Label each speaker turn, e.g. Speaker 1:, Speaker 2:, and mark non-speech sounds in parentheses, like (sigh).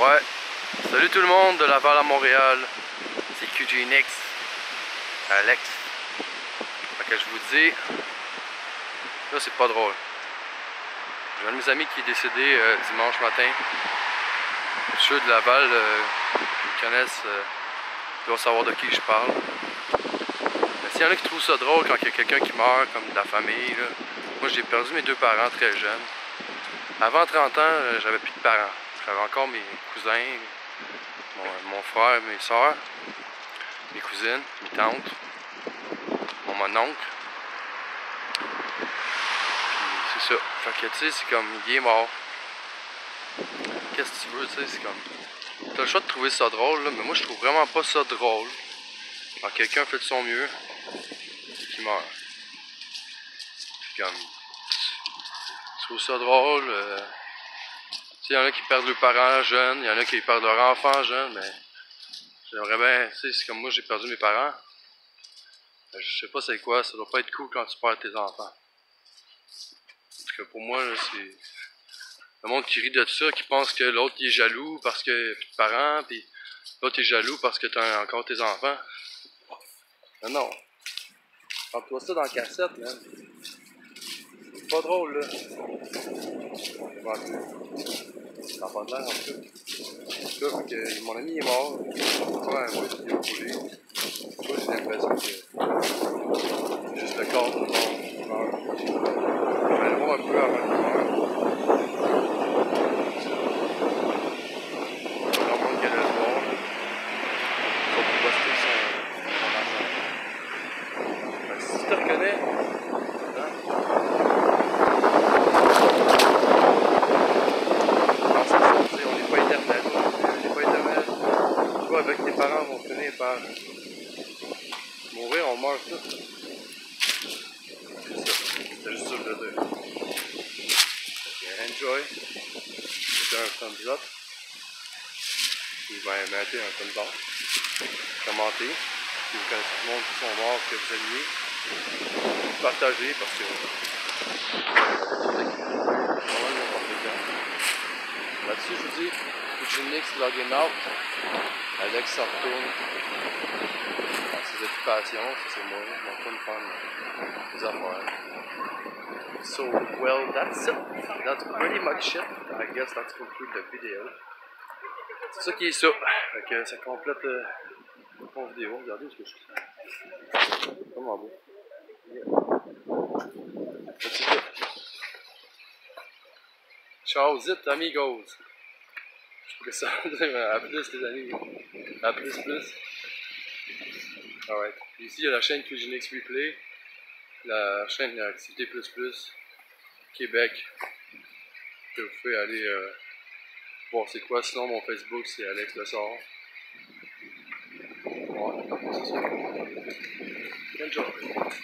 Speaker 1: Ouais. Salut tout le monde de Laval à Montréal. C'est QGNX. Alex. Fait que je vous dis. Là, c'est pas drôle. J'ai un de mes amis qui est décédé euh, dimanche matin. Ceux de Laval euh, qui connaissent euh, doivent savoir de qui je parle. Mais s'il y en a qui trouvent ça drôle quand il y a quelqu'un qui meurt, comme de la famille, moi j'ai perdu mes deux parents très jeunes. Avant 30 ans, euh, j'avais plus de parents. J'avais encore mes cousins, mon, frère, mes soeurs, mes cousines, mes tantes, mon, oncle. Puis c'est ça. Fait que tu sais, c'est comme, il est mort. Qu'est-ce que tu veux, tu sais, c'est comme. T'as le choix de trouver ça drôle, là, mais moi je trouve vraiment pas ça drôle. Quand quelqu'un fait de son mieux, qui meurt. Puis comme. Je trouve ça drôle. euh, tu il y en a qui perdent leurs parents jeunes, il y en a qui perdent leur enfant jeune, mais j'aimerais bien, tu sais, c'est comme moi j'ai perdu mes parents. Ben, Je sais pas c'est quoi, ça doit pas être cool quand tu perds tes enfants. Parce que pour moi, c'est. Le monde qui rit de ça, qui pense que l'autre est jaloux parce qu'il a plus de parents, puis l'autre est jaloux parce que t'as encore tes enfants. Mais non. Prends-toi ça dans la cassette, man. C'est pas drôle, là. Ça pas de l'air, que mon ami est mort. A brûlé. Moi, j'ai l'impression que c'est juste le corps du monde qui meurt. On va le voir un peu avant qu'il meure. Pas grand monde qui allait le voir. Faut pas poster son, son affaire. Fait que si tu te reconnais, hein, non, c'est ça, tu sais, on n'est pas éternel. On n'est pas éternel. Toi, avec tes parents, vont finir par mourir, on meurt tous. C'est ça. C'est juste ça que enjoy. Mettez un thumbs up. Puis ben, mettez un thumbs up. Commentez. Si vous connaissez tout le monde qui sont morts, que vous aimiez. Partagez parce que. Là-dessus, je vous dis, Eugénix logging out. Alex retourne à ses occupations, c'est moi, je m'en fous de faire mes- mes affaires. So, well, that's it. That's pretty much it. I guess that's conclude the video. C'est ça qui est ça. Fait que ça complète euh, mon vidéo. Regardez ce que je fais. Vraiment beau. Yeah. Ciao, zit, amigos. Que ça (laughs) à plus les amis. À plus plus. Alright. Ici il y a la chaîne QGNX Replay. La chaîne Activité Plus Plus. Québec. Que vous pouvez aller euh, voir c'est quoi. Sinon mon Facebook c'est Alex Lessard. Enjoy.